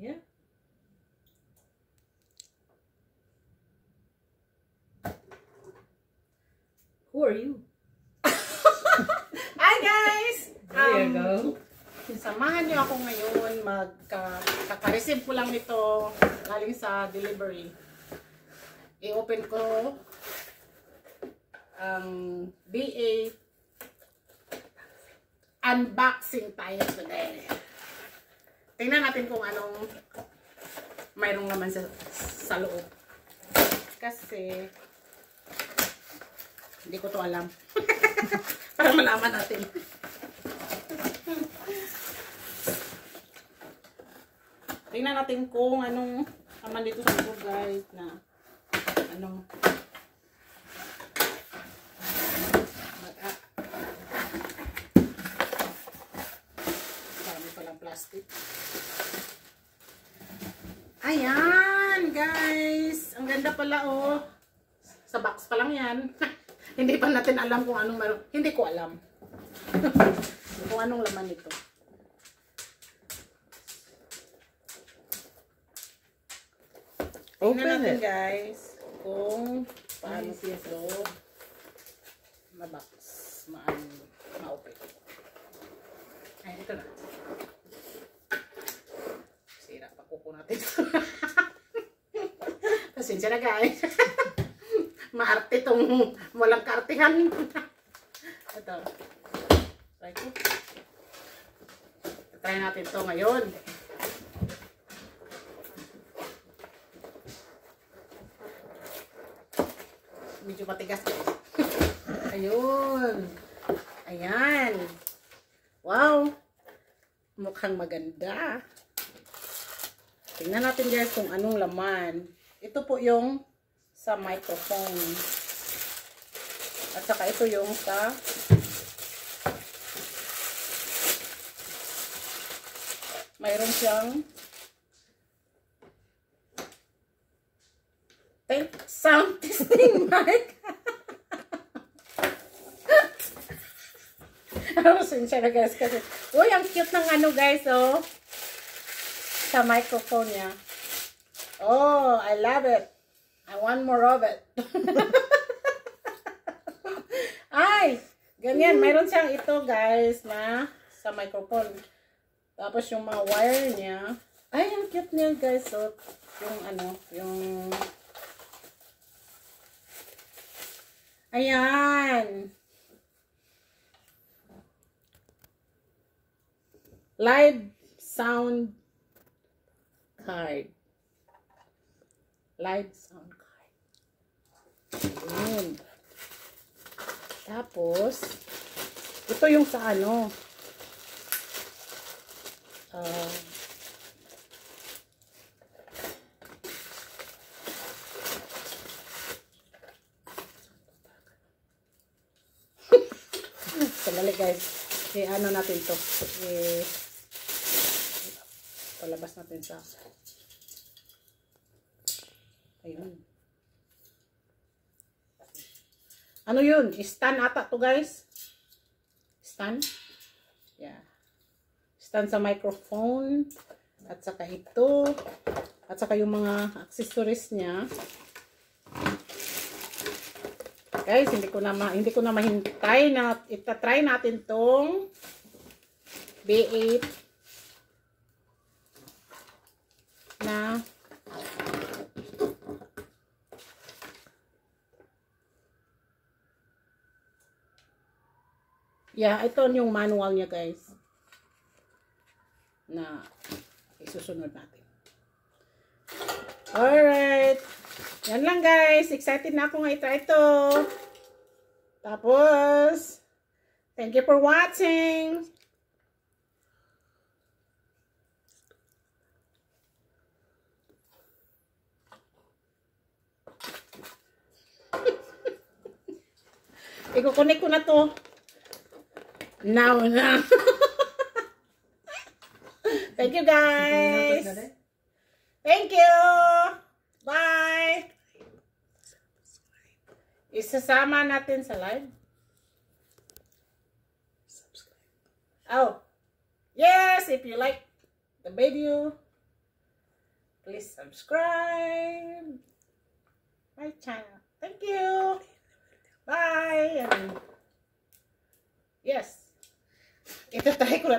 Yeah. Who are you? Hi guys! There you Um, go. Samahan niyo ako ngayon magka-receive ko lang nito galing sa delivery. I-open ko ang BA unboxing tayo today. Tingnan natin kung anong mayroong naman sa, sa loob. Kasi hindi ko to alam. Para malaman natin. Tingnan natin kung anong naman dito sa loob guys na anong plastic. Ayan, guys. Ang ganda pala, oh. Sa box pa lang yan. Hindi pa natin alam kung anong meron. Hindi ko alam. kung anong laman nito. Tingnan Open natin, it. guys, kung paano ito mabox, ma-open. Ay, ito na. Kuko natin. Pasensya na, guys. Maarte tong walang kartihan. ito. Try ko. Try natin to ngayon. medyo matigas. Ayun. Ayan. Wow. Mukhang maganda. Tingnan natin guys kung anong laman. Ito po yung sa microphone. At saka ito yung sa mayroon siyang Thank sound testing mic. Pasensya na guys kasi. Uy, ang cute ng ano guys, oh. Sa microphone niya. Oh, I love it. I want more of it. Ay, ganyan. Mayroon siyang ito guys na sa microphone. Tapos yung mga wire niya. Ay, ang cute niya guys. So, yung ano, yung Ayan. Live sound card. Live sound card. Ayan. Tapos, ito yung sa ano. Uh, Sandali guys. Eh, ano natin to? Eh, palabas natin sa ayun. Ano yun? Stand ata to guys. Stand. Yeah. Stand sa microphone. At saka ito. At saka yung mga accessories niya. Guys, hindi ko na ma hindi ko na mahintay na ita-try natin tong B8 na Yeah, ito yung manual niya, guys. Na isusunod natin. Alright. Yan lang guys. Excited na ako nga i-try ito. Tapos, thank you for watching. Ikukunik ko na to. Now na. thank you guys. Thank you. Bye! Isasama natin sa live. Oh. Yes, if you like the video, please subscribe my channel. Thank you. Bye. Yes. Ito try ko.